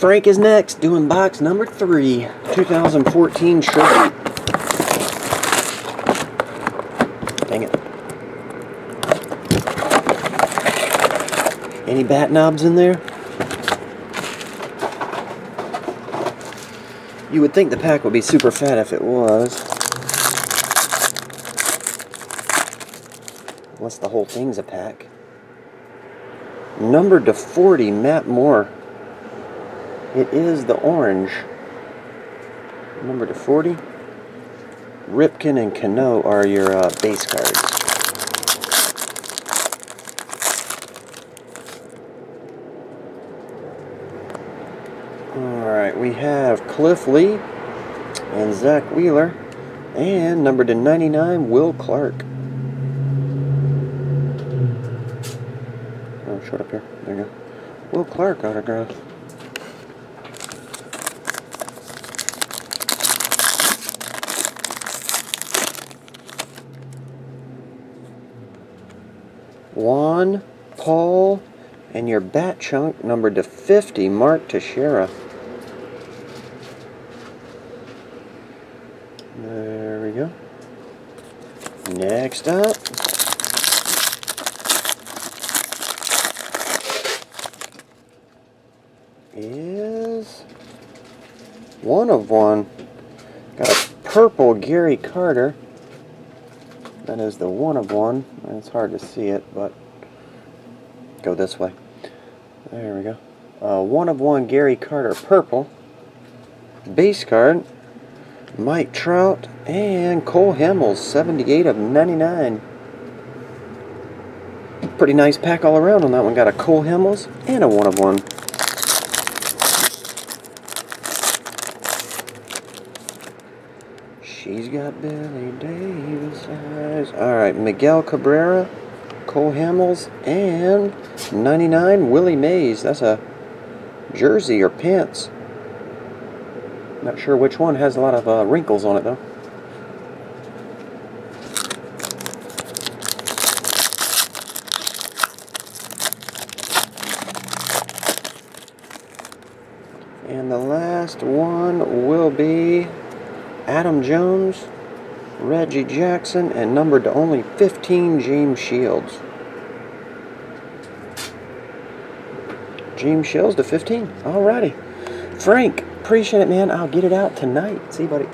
Frank is next, doing box number three, 2014 Sherby. Dang it. Any bat knobs in there? You would think the pack would be super fat if it was. Unless the whole thing's a pack. Numbered to 40, Matt Moore. It is the orange. Number to 40. Ripken and Cano are your uh, base cards. Alright, we have Cliff Lee and Zack Wheeler. And number to 99, Will Clark. Oh, short up here. There you go. Will Clark autograph. Juan, Paul, and your bat chunk numbered to 50, Mark Teixeira. There we go. Next up. Is one of one. Got a purple Gary Carter. That is the one of one. It's hard to see it, but go this way. There we go. Uh, one of one Gary Carter purple. Base card. Mike Trout and Cole Hamels, 78 of 99. Pretty nice pack all around on that one. Got a Cole Hamels and a one of one. She's got Billy Davis eyes. Alright, Miguel Cabrera, Cole Hamels, and 99 Willie Mays. That's a jersey or pants. Not sure which one has a lot of uh, wrinkles on it though. And the last one will be Adam Jones, Reggie Jackson, and numbered to only 15, James Shields. James Shields to 15. Alrighty. Frank, appreciate it, man. I'll get it out tonight. See you, buddy.